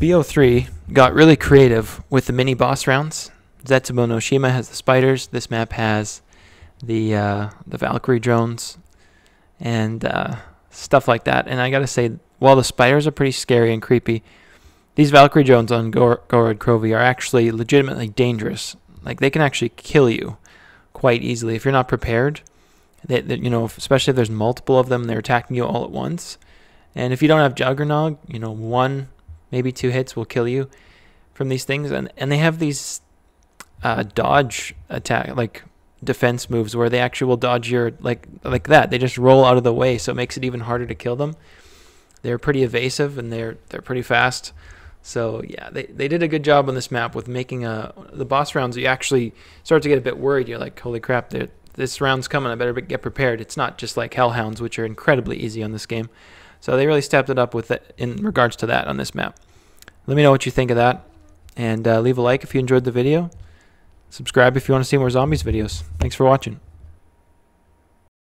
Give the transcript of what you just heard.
BO3 got really creative with the mini boss rounds. Zetsubou no Shima has the spiders. This map has the uh, the Valkyrie drones and uh, stuff like that. And I gotta say, while the spiders are pretty scary and creepy, these Valkyrie drones on Gorod Krovi are actually legitimately dangerous. Like they can actually kill you quite easily if you're not prepared. That, that you know, especially if there's multiple of them, they're attacking you all at once. And if you don't have Juggernaut, you know, one maybe two hits will kill you from these things. And and they have these uh, dodge attack like defense moves where they actually will dodge your like like that. They just roll out of the way, so it makes it even harder to kill them. They're pretty evasive and they're they're pretty fast. So yeah, they, they did a good job on this map with making a the boss rounds. You actually start to get a bit worried. You're like, holy crap, this round's coming. I better get prepared. It's not just like Hellhounds, which are incredibly easy on this game. So they really stepped it up with it in regards to that on this map. Let me know what you think of that, and uh, leave a like if you enjoyed the video. Subscribe if you want to see more zombies videos. Thanks for watching.